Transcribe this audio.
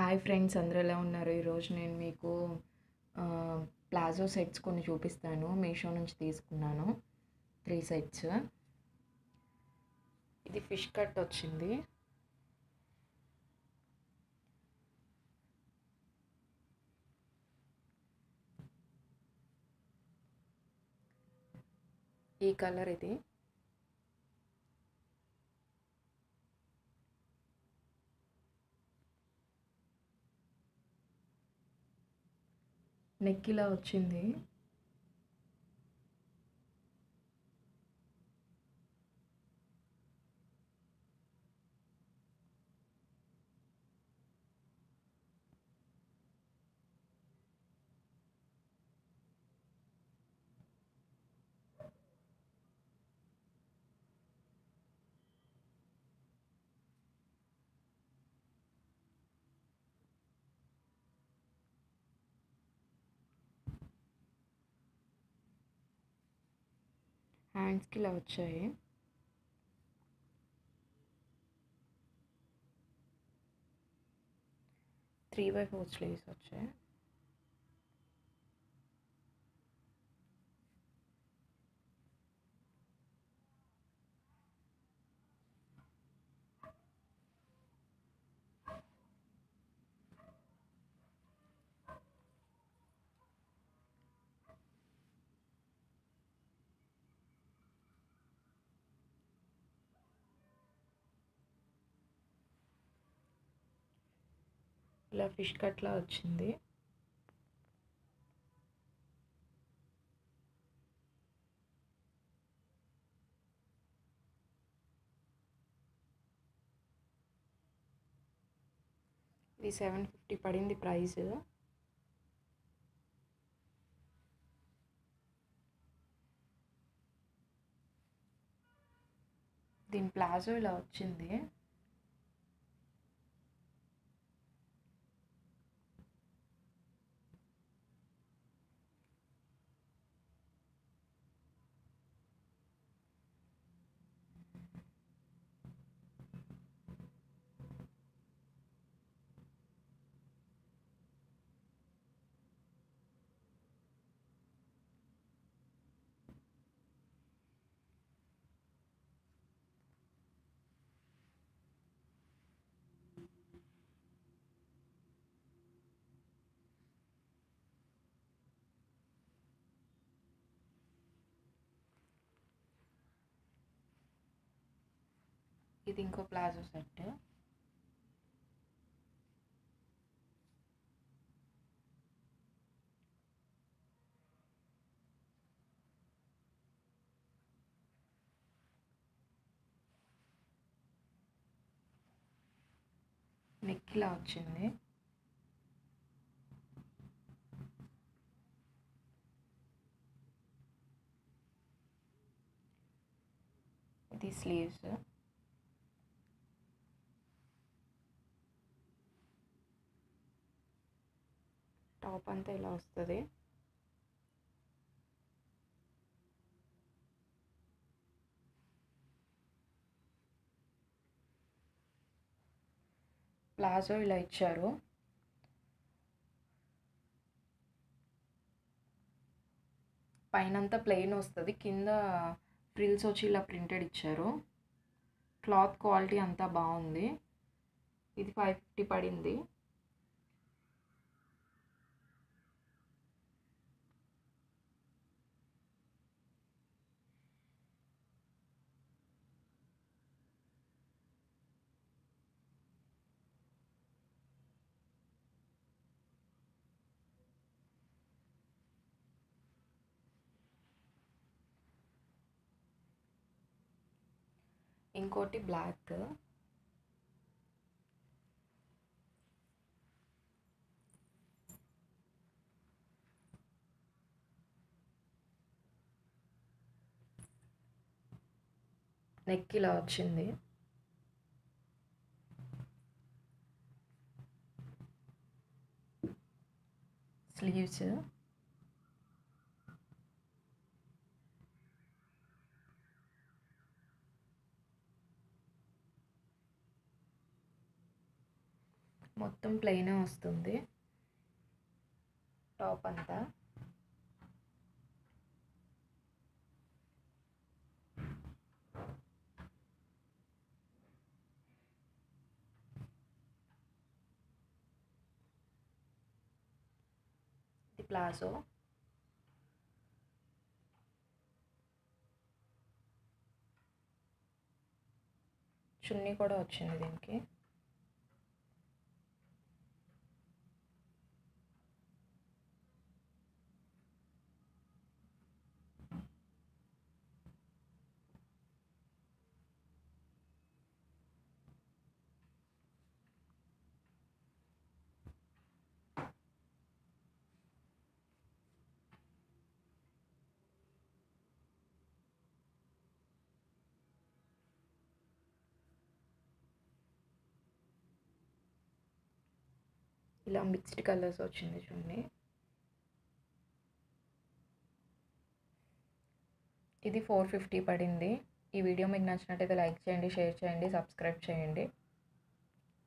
Hi friends అందరూ ఎలా ఉన్నారు? ఈరోజు నేను మీకు ప్లాజో సెట్స్ కొన్ని చూపిస్తాను. మీషో నుంచి తీసుకున్నాను. Three sets. ఇది ఫిష్ కట్ వచ్చింది. ఈ కలర్ ఇది. నెక్ ఇలా వచ్చింది. హ్యాండ్స్కి ఇలా వచ్చాయి. త్రీ బై ఫోర్ స్లీవ్స్ వచ్చాయి. ఇలా ఫిష్ కట్లా వచ్చింది. ఇది సెవెన్ ఫిఫ్టీ పడింది ప్రైస్. దీని ప్లాజో ఇలా వచ్చింది. ఇది ఇంకో ప్లాజో సెట్. నెక్ ఇలా వచ్చింది. ఇది స్లీవ్స్. టాప్ అంతా ఇలా వస్తుంది ప్లాజో ఇలా ఇచ్చారు పైనంతా ప్లెయిన్ వస్తుంది కింద ఫ్రిల్స్ వచ్చి ఇలా ప్రింటెడ్ ఇచ్చారు క్లాత్ క్వాలిటీ అంతా బాగుంది ఇది ఫైవ్ ఫిఫ్టీ పడింది ఇంకోటి బ్లాక్ నెక్ ఇలా వచ్చింది. స్లీవ్స్ మొత్తం ప్లెయినే వస్తుంది. టాప్ అంతా. ఇది ప్లాజో చున్నీ కూడా వచ్చింది దీనికి. ఇలా మిక్స్డ్ కలర్స్ వచ్చింది చూడండి. ఇది ఫోర్ ఫిఫ్టీ పడింది. ఈ వీడియో మీకు నచ్చినట్టయితే లైక్ చేయండి షేర్ చేయండి సబ్స్క్రైబ్ చేయండి.